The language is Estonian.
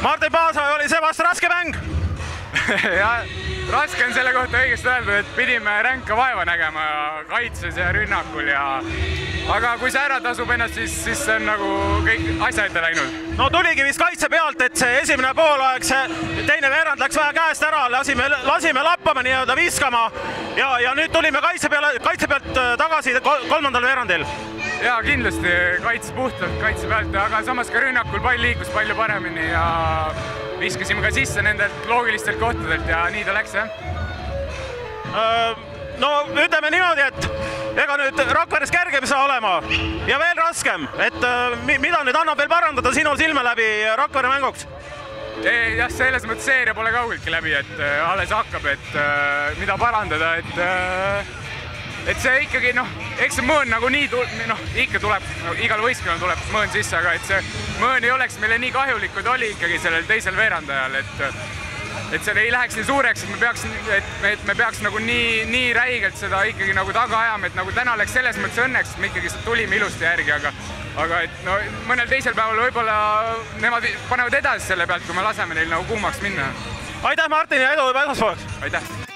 Martin Paasoja, oli see vast raske mäng? raske on selle kohta õigesti öelda, et pidime ränka vaeva nägema kaitses ja rünnakul ja aga kui see ära tasub ennast, siis, siis on nagu kõik asja ette läinud. no tuligi vist kaitse pealt, et see esimene poolaeg, see teine veerand läks vähe käest ära, lasime, lasime lappama nii-öelda viskama ja, ja nüüd tulime kaitse peale, kaitse pealt äh, tagasi kolmandal veerandil ja kindlasti kaitse puhtalt kaitse pealt, aga samas ka rünnakul pall liikus palju paremini ja viskasime ka sisse nendelt loogilistelt kohtadelt ja nii ta läks jah. no ütleme niimoodi, et ega nüüd Rakveres kergem ei saa olema ja veel raskem, et mida nüüd annab veel parandada sinu silme läbi Rakvere mänguks? jah, selles mõttes seeria pole kaugeltki läbi, et alles hakkab, et mida parandada, et et see ikkagi noh, eks see mõõn nagunii noh, ikka tuleb no,, igal võistkonnal tuleb mõõn sisse, aga et see mõõn ei oleks meile nii kahjulik, kui ta oli ikkagi sellel teisel veerandajal, et et see ei läheks nii suureks, et me peaks, et et me peaks nagu nii, nii räigelt seda ikkagi nagu taga ajama, et nagu täna läks selles mõttes õnneks, et me ikkagi tulime ilusti järgi, aga aga et no mõnel teisel päeval võib-olla nemad panevad edasi selle pealt, kui me laseme neil nagu kuumaks minna. aitäh, Martin ja edu esmaspäevaks! aitäh!